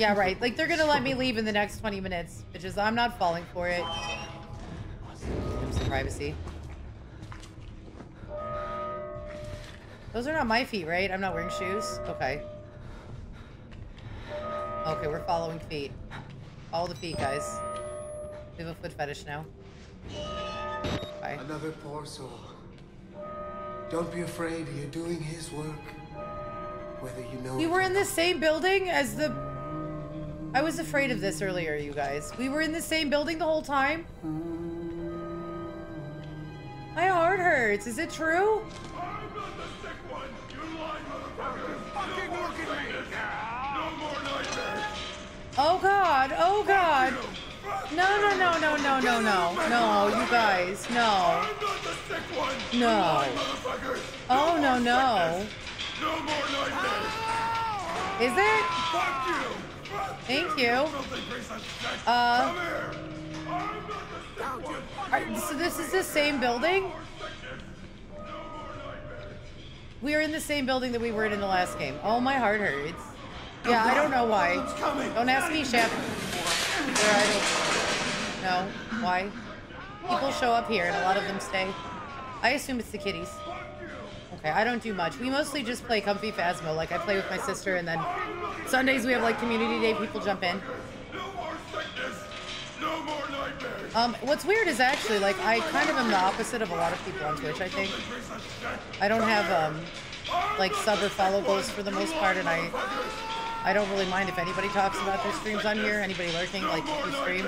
Yeah, right. Like, they're gonna let me leave in the next 20 minutes. Bitches, I'm not falling for it. Some privacy. Those are not my feet, right? I'm not wearing shoes? Okay. Okay, we're following feet. All the feet, guys. We have a foot fetish now. Bye. Another poor soul. Don't be afraid, you're doing his work. Whether you know We were in the same building as the... I was afraid of this earlier, you guys. We were in the same building the whole time? My heart hurts. Is it true? I'm not the sick one! You lying motherfucker! Fucking look at me! No more nightmares! Oh god, oh god. No, no, no, no, no, no, no. No, you guys, no. I'm not the sick one! No. Oh, no, no. No more nightmares! Is it? Fuck you! Thank you! you. Filthy piece of shit! Uh, Come here! I'm not the sick one! Alright, so this is the same building? More sickness! No more nightmares! We are in the same building that we were in in the last game. Oh, my heart hurts. Yeah, I don't know why. Don't ask me, Chef. Where I don't... No. Why? People show up here and a lot of them stay. I assume it's the kitties. Okay, I don't do much. We mostly just play Comfy Phasmo. Like, I play with my sister, and then Sundays we have, like, Community Day. People jump in. Um, what's weird is actually, like, I kind of am the opposite of a lot of people on Twitch, I think. I don't have, um, like, sub or follow goals for the most part, and I... I don't really mind if anybody talks about their streams on here, anybody lurking, like, who stream.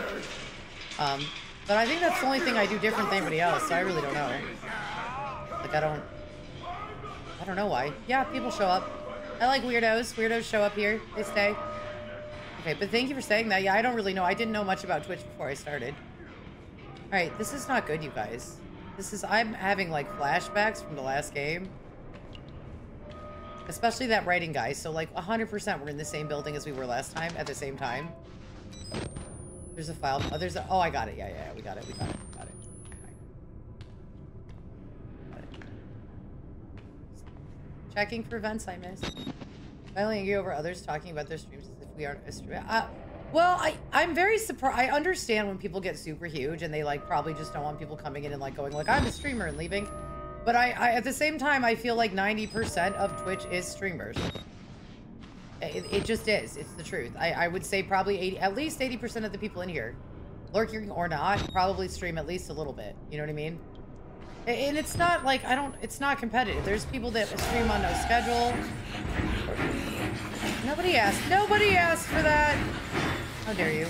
Um, but I think that's the only thing I do different than anybody else, so I really don't know. Like, I don't... I don't know why. Yeah, people show up. I like weirdos. Weirdos show up here. They stay. Okay, but thank you for saying that. Yeah, I don't really know. I didn't know much about Twitch before I started. Alright, this is not good, you guys. This is... I'm having, like, flashbacks from the last game. Especially that writing guy. So, like, 100% we're in the same building as we were last time at the same time. There's a file. Oh, there's a... Oh, I got it. Yeah, yeah, yeah. We got it. We got it. We got it. Okay. Got it. Checking for events I missed. Finally angry over others talking about their streams as if we aren't a stream. Uh, well, I, I'm very surprised. I understand when people get super huge and they, like, probably just don't want people coming in and, like, going, like, I'm a streamer and leaving. But I, I at the same time, I feel like 90% of Twitch is streamers. It, it just is. It's the truth. I, I would say probably 80, at least 80% of the people in here, lurking or not, probably stream at least a little bit. You know what I mean? And it's not like, I don't, it's not competitive. There's people that stream on no schedule. Nobody asked. Nobody asked for that. How dare you?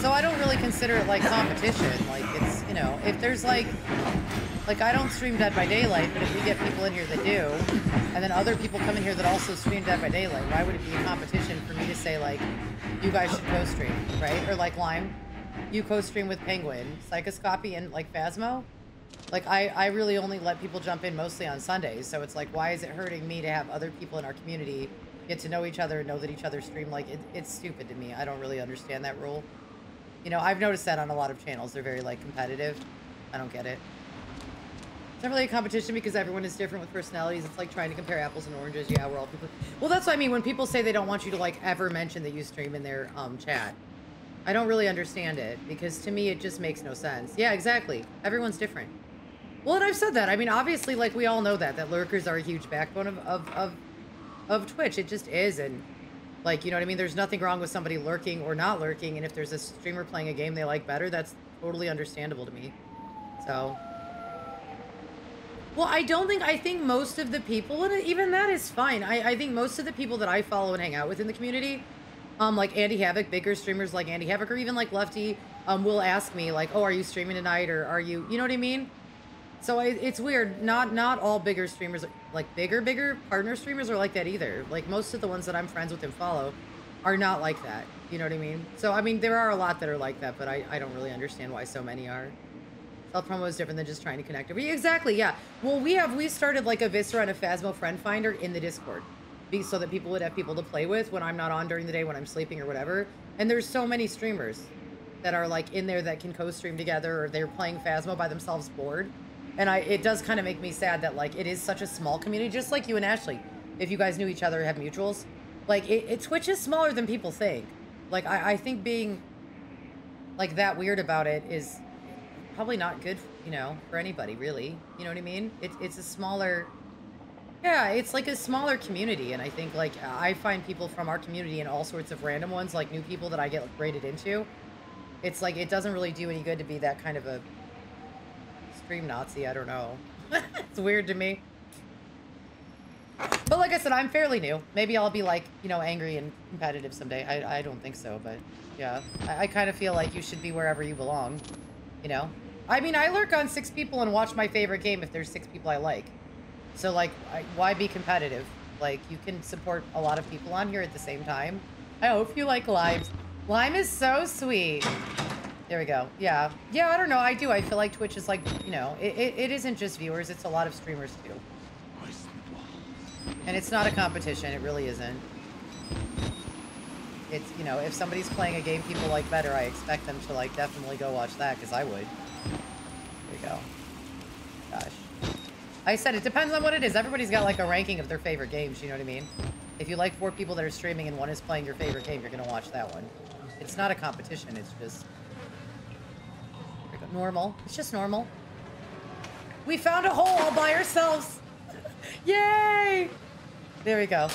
So I don't really consider it like competition. Like it's, you know, if there's like, like I don't stream Dead by Daylight, but if we get people in here that do, and then other people come in here that also stream Dead by Daylight, why would it be a competition for me to say like, you guys should co-stream, right? Or like Lime, you co-stream with Penguin, Psychoscopy, and like Phasmo? Like I, I really only let people jump in mostly on Sundays, so it's like, why is it hurting me to have other people in our community get to know each other and know that each other stream? Like it, it's stupid to me. I don't really understand that rule. You know, I've noticed that on a lot of channels. They're very like competitive. I don't get it. It's not really a competition because everyone is different with personalities. It's like trying to compare apples and oranges. Yeah, we're all people. Well, that's what I mean. When people say they don't want you to like ever mention that you stream in their um, chat, I don't really understand it because to me it just makes no sense. Yeah, exactly. Everyone's different. Well, and I've said that. I mean, obviously, like we all know that that lurkers are a huge backbone of of of, of Twitch. It just is, and like you know what I mean. There's nothing wrong with somebody lurking or not lurking, and if there's a streamer playing a game they like better, that's totally understandable to me. So. Well, I don't think I think most of the people, and even that is fine. I, I think most of the people that I follow and hang out with in the community, um, like Andy Havoc, bigger streamers like Andy Havoc, or even like Lefty, um, will ask me like, "Oh, are you streaming tonight?" or "Are you?" You know what I mean? So I, it's weird. Not not all bigger streamers, like bigger bigger partner streamers, are like that either. Like most of the ones that I'm friends with and follow, are not like that. You know what I mean? So I mean, there are a lot that are like that, but I I don't really understand why so many are. Self promo is different than just trying to connect. Exactly, yeah. Well, we have we started like a Viscera and a Phasmo friend finder in the Discord, be so that people would have people to play with when I'm not on during the day when I'm sleeping or whatever. And there's so many streamers that are like in there that can co-stream together or they're playing Phasmo by themselves bored. And I it does kind of make me sad that like it is such a small community, just like you and Ashley. If you guys knew each other, have mutuals, Like it, it Twitch is smaller than people think. Like I, I think being like that weird about it is probably not good, you know, for anybody really. You know what I mean? It, it's a smaller yeah, it's like a smaller community, and I think like I find people from our community and all sorts of random ones, like new people that I get rated into. It's like it doesn't really do any good to be that kind of a stream Nazi. I don't know. it's weird to me. But like I said, I'm fairly new. Maybe I'll be like you know angry and competitive someday. I I don't think so, but yeah, I, I kind of feel like you should be wherever you belong. You know. I mean, I lurk on six people and watch my favorite game if there's six people I like. So like, why be competitive? Like, you can support a lot of people on here at the same time. I hope you like lives. Lime is so sweet. There we go. Yeah. Yeah, I don't know. I do. I feel like Twitch is like, you know, it, it, it isn't just viewers. It's a lot of streamers too. And it's not a competition. It really isn't. It's, you know, if somebody's playing a game people like better, I expect them to like definitely go watch that because I would. There you go. Gosh. I said it depends on what it is. Everybody's got like a ranking of their favorite games, you know what I mean? If you like four people that are streaming and one is playing your favorite game, you're gonna watch that one. It's not a competition, it's just normal. It's just normal. We found a hole all by ourselves. Yay! There we go.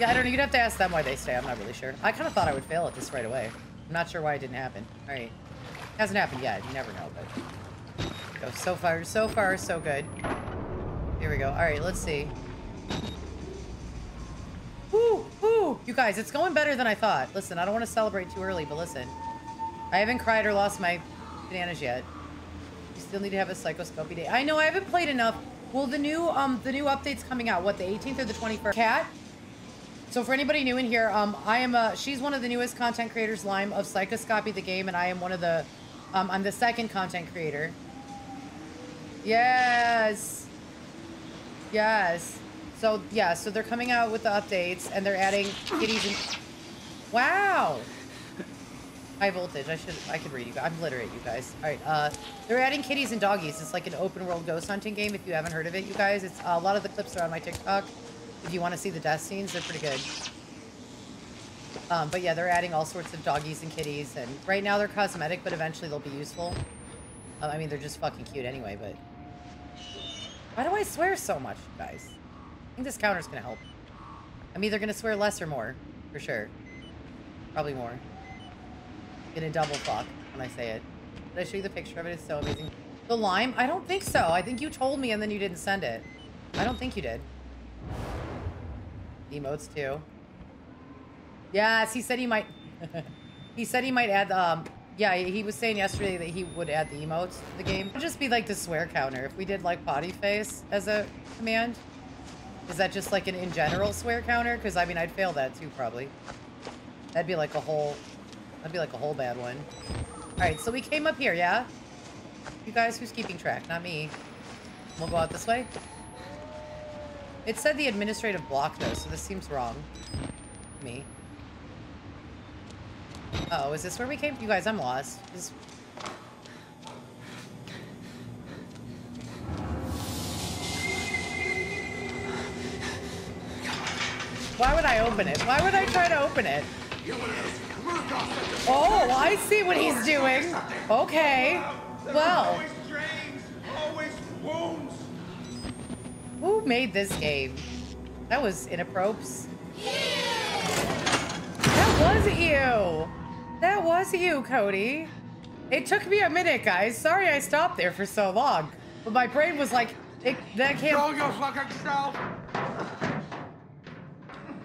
Yeah, I don't know. You'd have to ask them why they stay. I'm not really sure. I kind of thought I would fail at this right away. I'm not sure why it didn't happen. All right. Hasn't happened yet. You never know, but... Go. So far, so far, so good. Here we go. All right, let's see. Woo, woo. You guys, it's going better than I thought. Listen, I don't want to celebrate too early, but listen. I haven't cried or lost my bananas yet. You still need to have a psychoscopy day. I know, I haven't played enough. Well, the new um the new update's coming out. What, the 18th or the 21st? Cat? So for anybody new in here, um, I am a, she's one of the newest content creators, Lime, of Psychoscopy the game, and I am one of the, um, I'm the second content creator. Yes. Yes. So, yeah, so they're coming out with the updates, and they're adding kitties and... Wow! High voltage. I should, I could read you. I'm literate, you guys. All right, uh, they're adding kitties and doggies. It's like an open world ghost hunting game. If you haven't heard of it, you guys, it's uh, a lot of the clips are on my TikTok. If you want to see the death scenes, they're pretty good. Um, but yeah, they're adding all sorts of doggies and kitties, and right now they're cosmetic, but eventually they'll be useful. Um, I mean, they're just fucking cute anyway, but... Why do I swear so much, guys? I think this counter's gonna help. I'm either gonna swear less or more, for sure. Probably more. Gonna double fuck when I say it. Did I show you the picture of it? It's so amazing. The lime? I don't think so. I think you told me and then you didn't send it. I don't think you did. Emotes too. Yes, he said he might. he said he might add. Um, yeah, he was saying yesterday that he would add the emotes to the game. It'd just be like the swear counter. If we did like potty face as a command, is that just like an in general swear counter? Because I mean, I'd fail that too probably. That'd be like a whole. That'd be like a whole bad one. All right, so we came up here, yeah. You guys, who's keeping track? Not me. We'll go out this way. It said the administrative block, though, so this seems wrong. Me. Oh, is this where we came? You guys, I'm lost. Why would I open it? Why would I try to open it? Oh, I see what he's doing. Okay. Well. Who made this game? That was inappropriate. That was you. That was you, Cody. It took me a minute, guys. Sorry I stopped there for so long. But my brain was like, it, that can't your fucking self.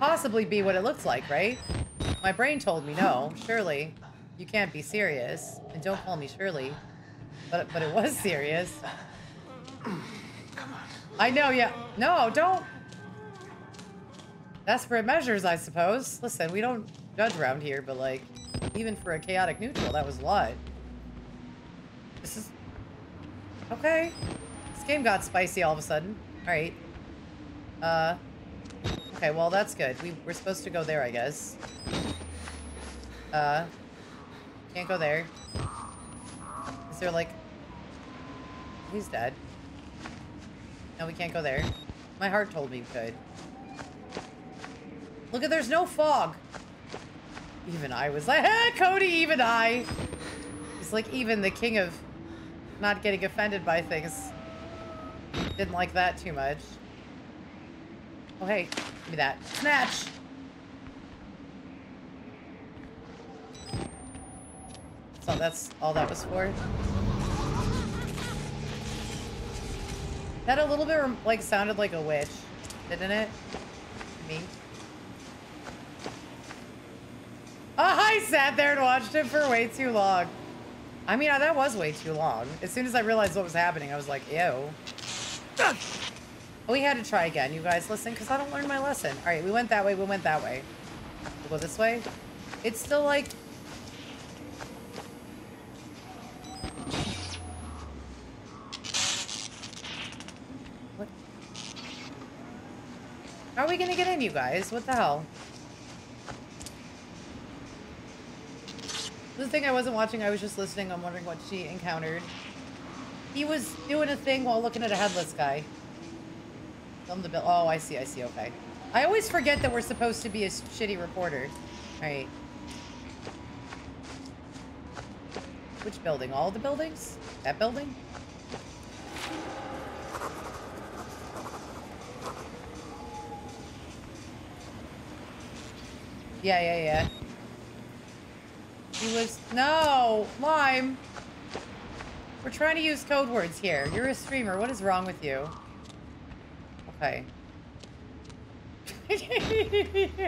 possibly be what it looks like, right? My brain told me no. Surely, you can't be serious. And don't call me Shirley. But, but it was serious. Come on. I know, yeah. No, don't. Desperate measures, I suppose. Listen, we don't judge around here, but like, even for a chaotic neutral, that was a lot. This is... Okay. This game got spicy all of a sudden. Alright. Uh... Okay, well, that's good. We, we're supposed to go there, I guess. Uh... Can't go there. Is there, like... He's dead. No, we can't go there. My heart told me we could. Look at there's no fog. Even I was like, ah, Cody, even I. He's like even the king of not getting offended by things. Didn't like that too much. Oh, hey, give me that. Snatch! So that's all that was for. That a little bit like sounded like a witch, didn't it? Me. Oh, I sat there and watched it for way too long. I mean, that was way too long. As soon as I realized what was happening, I was like, ew. We had to try again, you guys. Listen, because I don't learn my lesson. All right, we went that way. We went that way. We'll go this way. It's still like... What? How are we going to get in, you guys? What the hell? The thing I wasn't watching, I was just listening. I'm wondering what she encountered. He was doing a thing while looking at a headless guy. Film the bill. Oh, I see, I see, okay. I always forget that we're supposed to be a shitty reporter. Alright. Which building? All the buildings? That building? Yeah, yeah, yeah. He was... No! Lime! We're trying to use code words here. You're a streamer. What is wrong with you? Okay.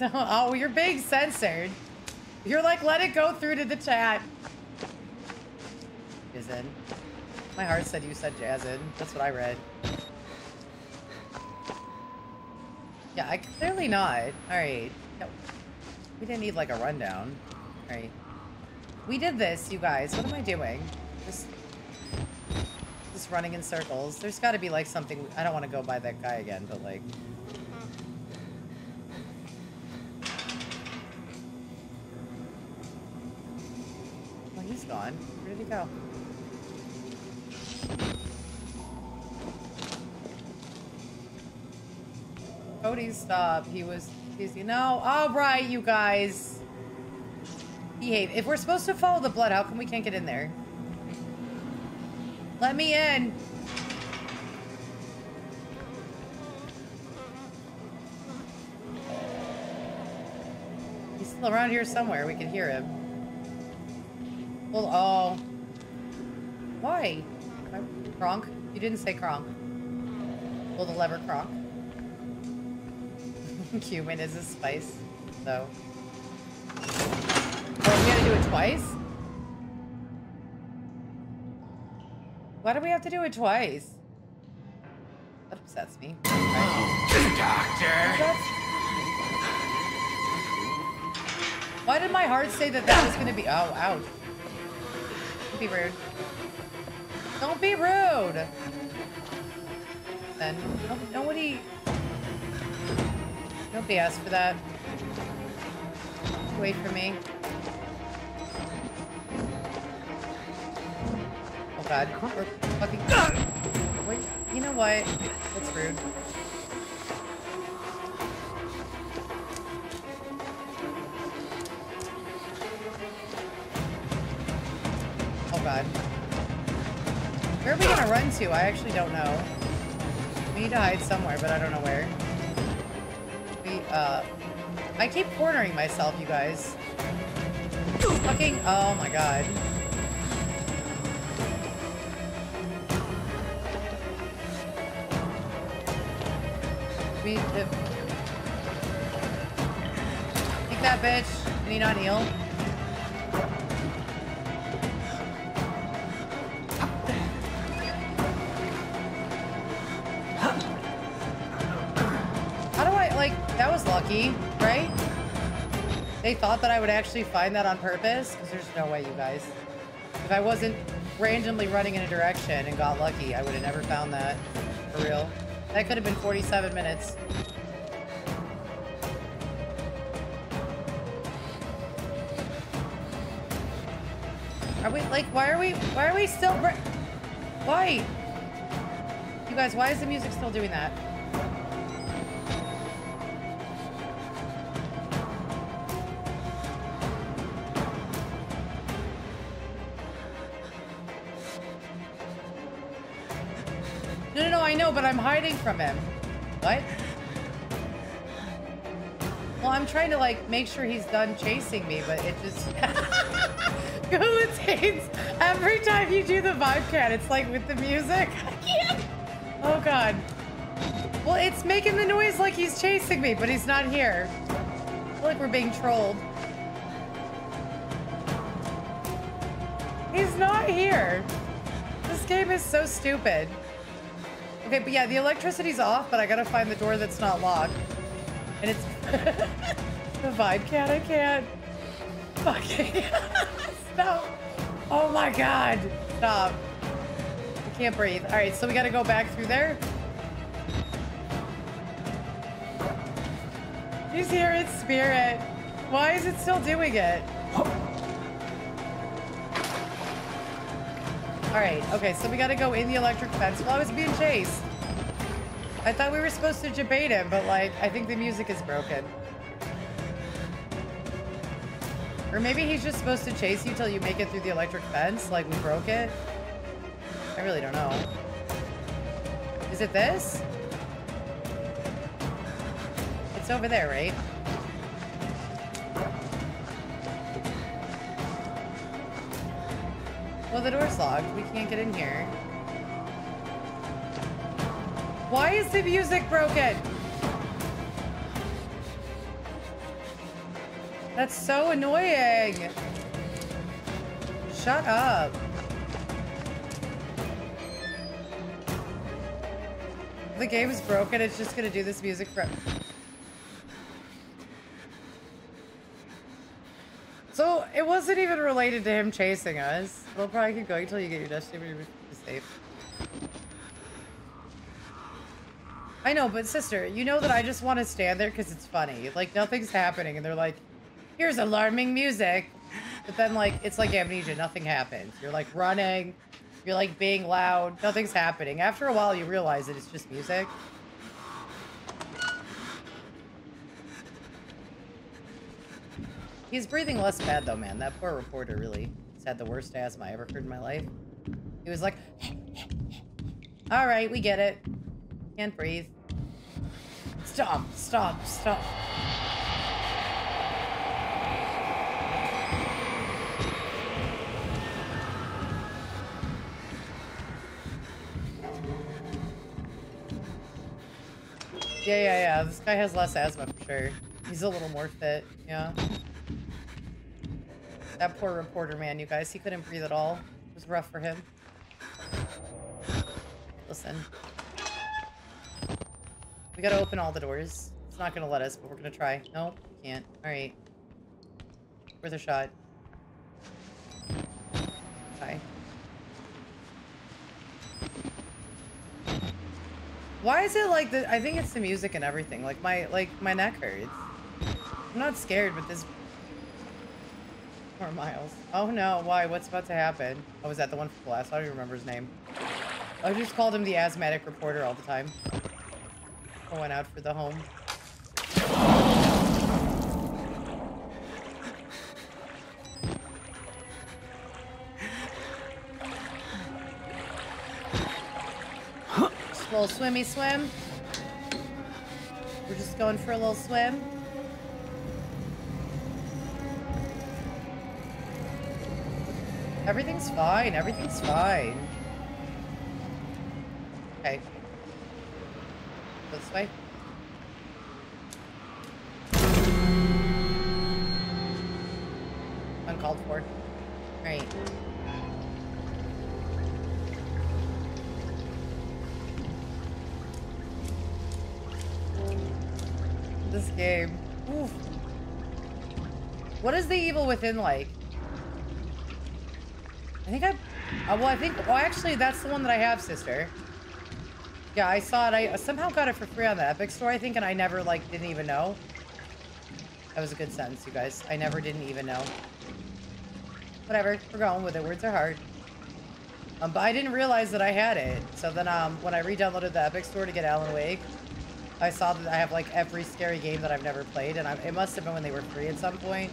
no, oh, you're being censored. You're like, let it go through to the chat. Jazzin. My heart said you said Jazzin. That's what I read. Yeah, I clearly not. Alright. No. We didn't need like a rundown. We did this, you guys. What am I doing? Just, just running in circles. There's got to be like something. I don't want to go by that guy again, but like. Well, he's gone. Where did he go? Cody, stop. He was. He's. No. All right, you guys. Behave. If we're supposed to follow the blood, how come we can't get in there? Let me in. He's still around here somewhere. We can hear him. Well, oh. Why? Kronk? You didn't say Kronk. Pull the lever, Kronk. Cumin is a spice, though. Oh, gotta do it twice? Why do we have to do it twice? That upsets me. Right. Doctor! Why did my heart say that that was gonna be- Oh, ouch. Don't be rude. Don't be rude! Then, no, nobody... Nobody asked for that. Wait for me. God, we're fucking... Wait, you know what? That's rude. Oh god. Where are we gonna run to? I actually don't know. We need to hide somewhere, but I don't know where. We, uh... I keep cornering myself, you guys. Fucking... Oh my god. We... If, Take that, bitch. Can he not heal? How do I, like, that was lucky, right? They thought that I would actually find that on purpose? Because there's no way, you guys. If I wasn't randomly running in a direction and got lucky, I would have never found that. For real. That could have been 47 minutes. Are we, like, why are we, why are we still, why? You guys, why is the music still doing that? I'm hiding from him. What? Well, I'm trying to like make sure he's done chasing me, but it just Gulitates. Every time you do the vibe cat, it's like with the music. I can't. Oh god. Well, it's making the noise like he's chasing me, but he's not here. I feel like we're being trolled. He's not here. This game is so stupid. Okay, but yeah, the electricity's off, but I gotta find the door that's not locked. And it's the vibe cat, I can't. Fucking stop. Oh my god. Stop. I can't breathe. Alright, so we gotta go back through there. He's here in spirit. Why is it still doing it? Alright, okay, so we gotta go in the electric fence while I was being chased. I thought we were supposed to debate him, but like, I think the music is broken. Or maybe he's just supposed to chase you till you make it through the electric fence, like we broke it. I really don't know. Is it this? It's over there, right? Well, the door's locked. We can't get in here. Why is the music broken? That's so annoying. Shut up. The game is broken. It's just gonna do this music for. So it wasn't even related to him chasing us. We'll probably keep going until you get your destination safe. I know, but sister, you know that I just want to stand there because it's funny. Like nothing's happening, and they're like, "Here's alarming music," but then like it's like amnesia. Nothing happens. You're like running. You're like being loud. Nothing's happening. After a while, you realize that it's just music. He's breathing less bad though, man. That poor reporter really has had the worst asthma I ever heard in my life. He was like, all right, we get it. Can't breathe. Stop, stop, stop. Yeah, yeah, yeah. This guy has less asthma for sure. He's a little more fit, yeah. That poor reporter, man, you guys. He couldn't breathe at all. It was rough for him. Listen. We gotta open all the doors. It's not gonna let us, but we're gonna try. Nope, can't. Alright. Worth a shot. Try. Why is it like the- I think it's the music and everything. Like my- like my neck hurts. I'm not scared, but this more miles. Oh no, why? What's about to happen? Oh, was that the one from Glass? I don't even remember his name. I just called him the asthmatic reporter all the time. I went out for the home. Little swimmy swim. We're just going for a little swim. Everything's fine. Everything's fine. Okay. This way. Uncalled for. Right. This game. Oof. What is the evil within like? I think I, uh, well, I think, well, actually, that's the one that I have, sister. Yeah, I saw it. I somehow got it for free on the Epic Store, I think, and I never, like, didn't even know. That was a good sentence, you guys. I never didn't even know. Whatever, we're going with it. Words are hard. Um, but I didn't realize that I had it. So then, um, when I re-downloaded the Epic Store to get Alan Wake, I saw that I have, like, every scary game that I've never played, and I, it must have been when they were free at some point.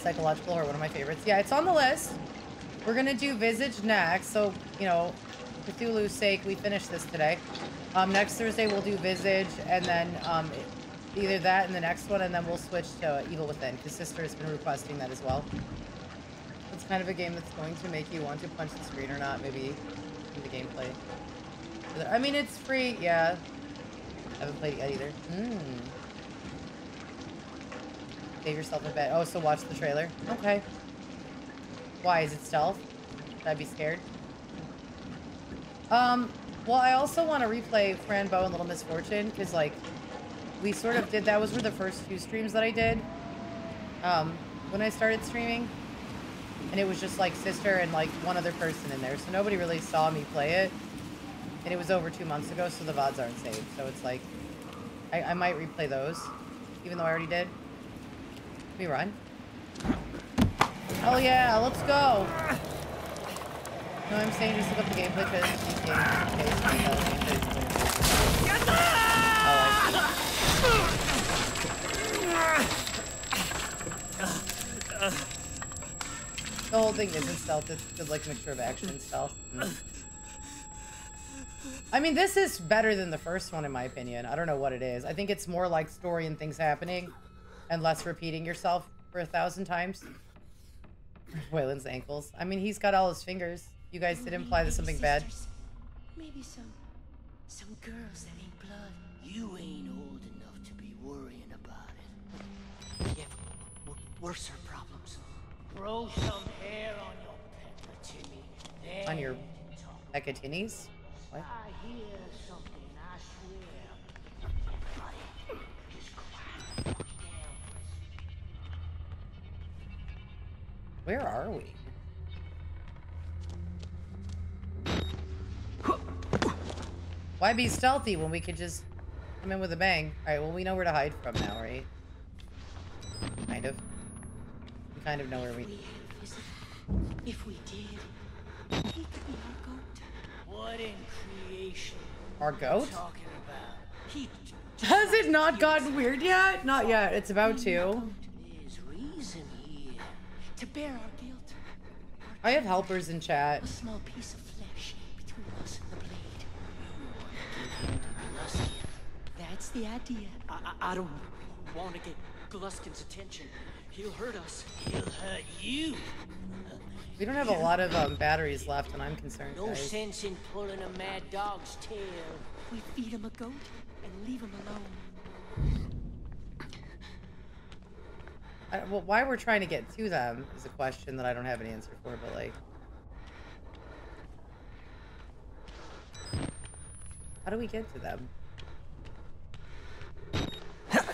Psychological or one of my favorites. Yeah, it's on the list. We're gonna do Visage next, so, you know, Cthulhu's sake, we finished this today. Um, next Thursday we'll do Visage, and then um, either that and the next one, and then we'll switch to Evil Within, because Sister has been requesting that as well. It's kind of a game that's going to make you want to punch the screen or not, maybe in the gameplay. I mean, it's free, yeah. I haven't played it yet either. Hmm. Save yourself a bet. Oh, so watch the trailer. Okay. Why? Is it stealth? Should I be scared? Um, well, I also want to replay Fran Bow and Little Misfortune, because, like, we sort of did, that was were the first few streams that I did, um, when I started streaming. And it was just, like, sister and, like, one other person in there, so nobody really saw me play it. And it was over two months ago, so the VODs aren't saved. So it's like, I, I might replay those, even though I already did. Me run. Oh yeah, let's go! No, I'm saying just look up the gameplay I see. The whole thing isn't stealth, it's good like mixture of action and stealth. I mean, this is better than the first one, in my opinion. I don't know what it is. I think it's more like story and things happening and less repeating yourself for a thousand times. Waylon's ankles. I mean, he's got all his fingers. You guys did imply there's something bad. Maybe some, some girls that ain't blood. You ain't old enough to be worrying about it. Yeah, worse are problems. Grow some hair on your Timmy. Then On your talk. Pecatinis? What? Where are we? Why be stealthy when we could just come in with a bang? Alright, well, we know where to hide from now, right? Kind of. We kind of know where we... We had a visitor. If we did, he could be our goat. What in creation Our goat? talking about? He Has it not gotten weird yet? Not yet. It's about to. There's reason here. to bear our guilt. I have helpers in chat. A small piece of flesh between us and the blade. Give him to Gluskin. That's the idea. I, I, I don't want to get Gluskin's attention. He'll hurt us. He'll hurt you. We don't have a lot of um, batteries left, and I'm concerned, No guys. sense in pulling a mad dog's tail. We feed him a goat and leave him alone. I, well, why we're trying to get to them is a question that I don't have an answer for, but like... How do we get to them?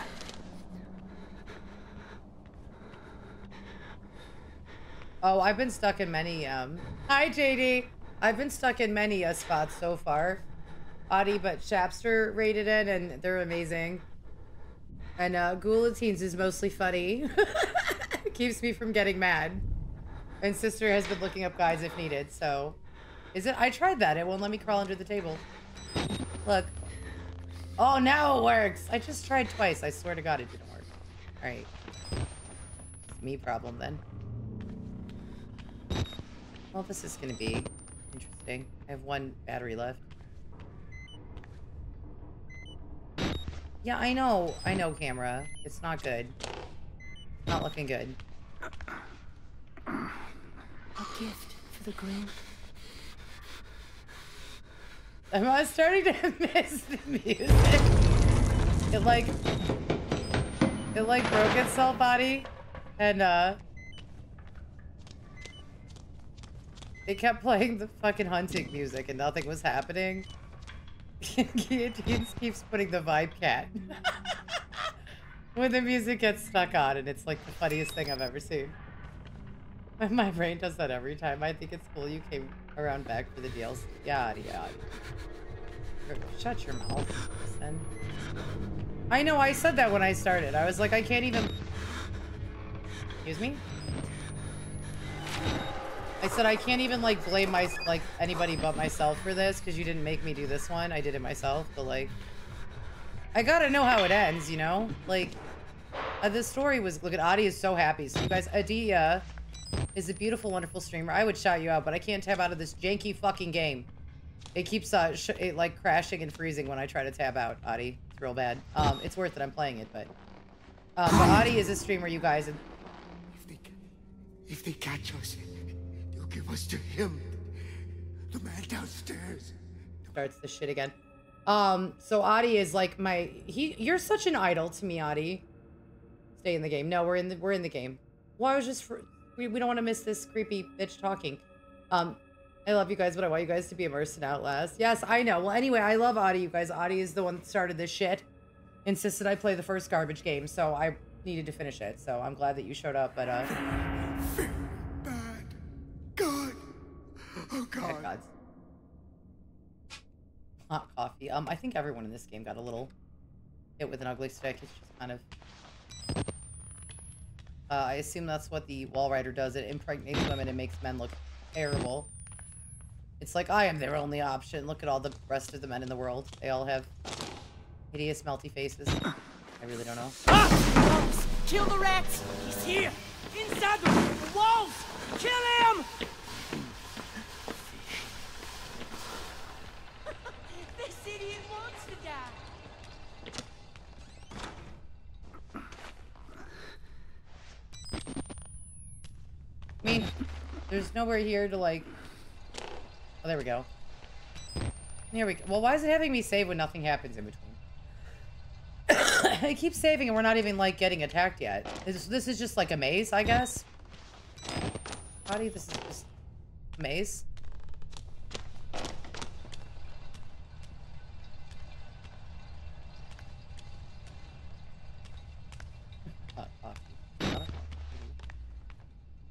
Oh, I've been stuck in many, um... Hi, JD! I've been stuck in many uh, spots so far. Audie, but Shapster rated it, and they're amazing. And uh, is mostly funny. Keeps me from getting mad. And Sister has been looking up guys if needed, so... Is it? I tried that. It won't let me crawl under the table. Look. Oh, now it works. I just tried twice. I swear to God it didn't work. Alright. Me problem then. Well, this is going to be interesting. I have one battery left. Yeah, I know. I know, camera. It's not good. Not looking good. A gift for the grim. I'm starting to miss the music. It like... It like broke itself, body. And, uh... It kept playing the fucking hunting music and nothing was happening. Guillotines keeps putting the vibe cat. when the music gets stuck on and it's like the funniest thing I've ever seen. My brain does that every time. I think it's cool you came around back for the deals. Yada yada. Shut your mouth, listen. I know, I said that when I started. I was like, I can't even... Excuse me? I said I can't even like blame my like anybody but myself for this because you didn't make me do this one. I did it myself, but like I gotta know how it ends, you know? Like uh, the story was look at Adi is so happy. So you guys, Adia is a beautiful, wonderful streamer. I would shout you out, but I can't tab out of this janky fucking game. It keeps uh, it, like crashing and freezing when I try to tab out, Adi. It's real bad. Um, it's worth it. I'm playing it, but. Um, but Adi is a streamer, you guys. And If they, if they catch us, give us to him. The man downstairs. starts the shit again. Um, so Adi is like my he. You're such an idol to me, Adi. Stay in the game. No, we're in the we're in the game. Well, I was just for, we we don't want to miss this creepy bitch talking. Um, I love you guys, but I want you guys to be immersed in Outlast. Yes, I know. Well, anyway, I love Adi, you guys. Adi is the one that started this shit. Insisted I play the first garbage game, so I needed to finish it. So I'm glad that you showed up. But uh, Very bad. God. Oh, my God. gods. Hot coffee. Um, I think everyone in this game got a little hit with an ugly stick. It's just kind of. Uh, I assume that's what the Walrider does. It impregnates women and makes men look terrible. It's like I am their only option. Look at all the rest of the men in the world. They all have hideous, melty faces. I really don't know. Ah! Walls! Kill the rats! He's here! Inside the, the walls! Kill him! There's nowhere here to like. Oh, there we go. Here we go. Well, why is it having me save when nothing happens in between? I keep saving and we're not even like getting attacked yet. This, this is just like a maze, I guess. Body, this is just a maze. Hot coffee. Hot coffee.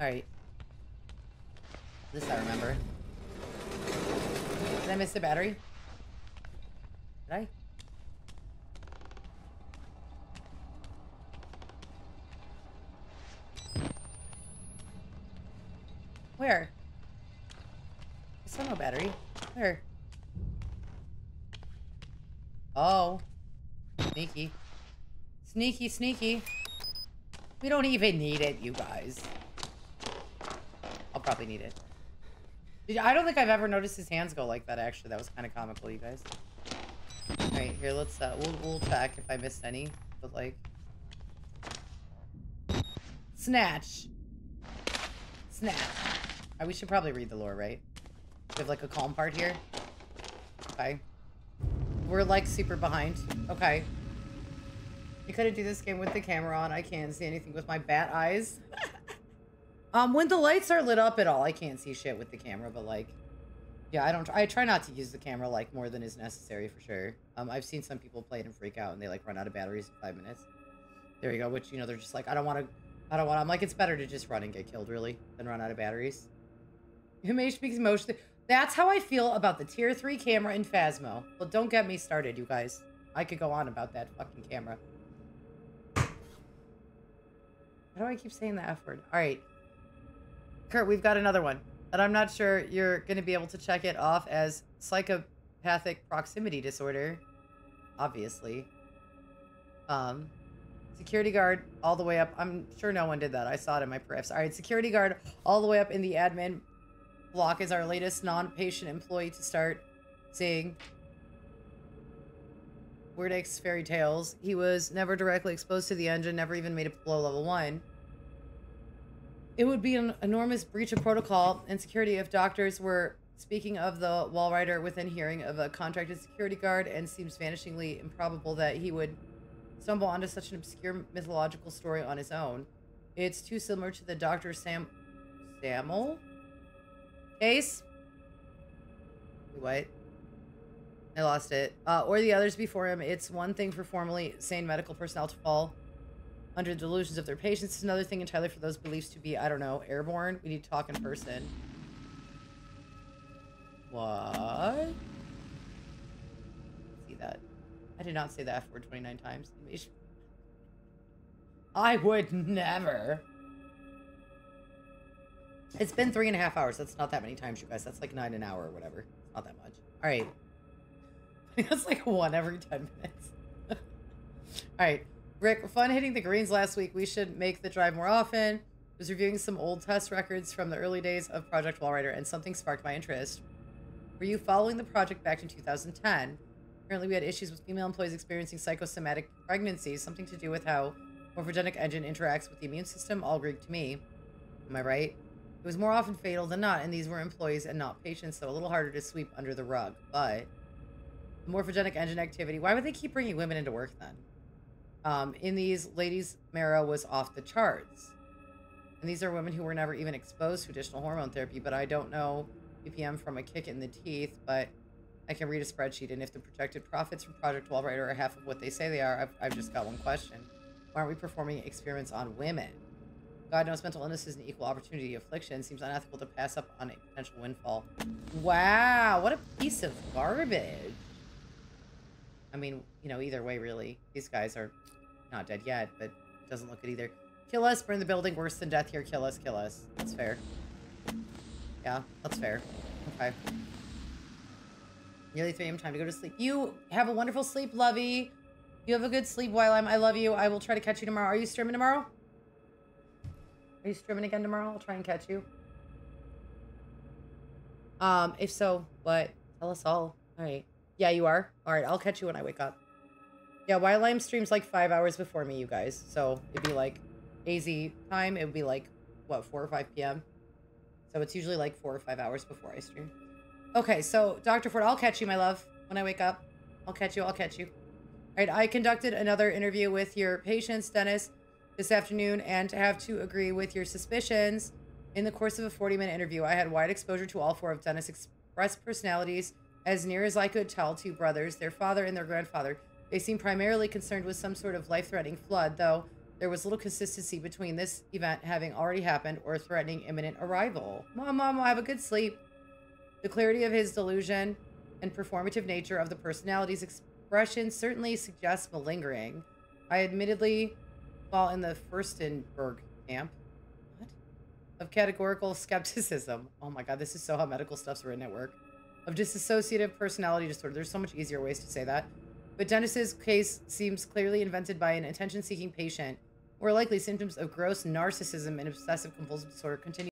Alright. This I remember. Did I miss the battery? Did I? Where? I saw no battery. Where? Oh. Sneaky. Sneaky, sneaky. We don't even need it, you guys. I'll probably need it. I don't think I've ever noticed his hands go like that, actually. That was kind of comical, you guys. Alright, here, let's, uh, we'll, we'll check if I missed any. But, like... Snatch. Snatch. Uh, we should probably read the lore, right? We have, like, a calm part here. Okay. We're, like, super behind. Okay. You couldn't do this game with the camera on. I can't see anything with my bat eyes. um, when the lights are lit up at all, I can't see shit with the camera, but like, yeah, I don't, I try not to use the camera like more than is necessary for sure. Um, I've seen some people play it and freak out and they like run out of batteries in five minutes. There you go, which, you know, they're just like, I don't want to, I don't want, I'm like, it's better to just run and get killed really than run out of batteries. Image speaks emotion. That's how I feel about the tier three camera in Phasmo. Well, don't get me started, you guys. I could go on about that fucking camera. Why do I keep saying the F word? All right. Kurt, we've got another one. And I'm not sure you're going to be able to check it off as psychopathic proximity disorder. Obviously. Um, security guard all the way up. I'm sure no one did that. I saw it in my prefs. All right, security guard all the way up in the admin block is our latest non-patient employee to start seeing Weird X fairy tales. He was never directly exposed to the engine, never even made it below level one. It would be an enormous breach of protocol and security if doctors were speaking of the Walrider within hearing of a contracted security guard, and seems vanishingly improbable that he would stumble onto such an obscure mythological story on his own. It's too similar to the Dr. Sam Samuel case. What? I lost it. Uh, or the others before him. It's one thing for formerly sane medical personnel to fall under the delusions of their patients. It's another thing entirely for those beliefs to be, I don't know, airborne. We need to talk in person. What? See that? I did not say the F word 29 times. I would never. It's been three and a half hours. That's not that many times, you guys. That's like nine an hour or whatever. It's not that much. All right. That's like one every 10 minutes. All right. Rick, fun hitting the greens last week. We should make the drive more often. Was reviewing some old test records from the early days of Project Walrider, and something sparked my interest. Were you following the project back in 2010? Apparently, we had issues with female employees experiencing psychosomatic pregnancies, something to do with how morphogenic engine interacts with the immune system. All Greek to me. Am I right? It was more often fatal than not, and these were employees and not patients, so a little harder to sweep under the rug. But morphogenic engine activity. Why would they keep bringing women into work then? Um, in these, ladies' marrow was off the charts. And these are women who were never even exposed to additional hormone therapy, but I don't know BPM from a kick in the teeth, but I can read a spreadsheet. And if the projected profits from Project Walrider are half of what they say they are, I've, I've just got one question. Why aren't we performing experiments on women? God knows mental illness is an equal opportunity affliction. Seems unethical to pass up on a potential windfall. Wow, what a piece of garbage. I mean, you know, either way, really. These guys are not dead yet, but doesn't look good either. Kill us, burn the building, worse than death here. Kill us, kill us. That's fair. Yeah, that's fair. Okay. Nearly 3 a.m. time to go to sleep. You have a wonderful sleep, Lovey. You have a good sleep while I'm. I love you. I will try to catch you tomorrow. Are you streaming tomorrow? Are you streaming again tomorrow? I'll try and catch you. Um, if so, what? Tell us all. All right. Yeah, you are. All right, I'll catch you when I wake up. Yeah, while I'm streams like five hours before me, you guys. So it'd be like AZ time. It would be like what four or five p.m. So it's usually like four or five hours before I stream. Okay, so Dr. Ford, I'll catch you, my love, when I wake up. I'll catch you. I'll catch you. All right, I conducted another interview with your patients, Dennis, this afternoon, and to have to agree with your suspicions. In the course of a 40 minute interview, I had wide exposure to all four of Dennis' expressed personalities, as near as I could tell, two brothers, their father and their grandfather. They seem primarily concerned with some sort of life threatening flood, though there was little consistency between this event having already happened or threatening imminent arrival. Mom, mom, have a good sleep. The clarity of his delusion and performative nature of the personality's expression certainly suggests malingering. I admittedly fall in the Furstenberg camp. What? Of categorical skepticism. Oh my god, this is so how medical stuff's written at work. Of dissociative personality disorder. There's so much easier ways to say that. But Dennis's case seems clearly invented by an attention-seeking patient. More likely, symptoms of gross narcissism and obsessive compulsive disorder continue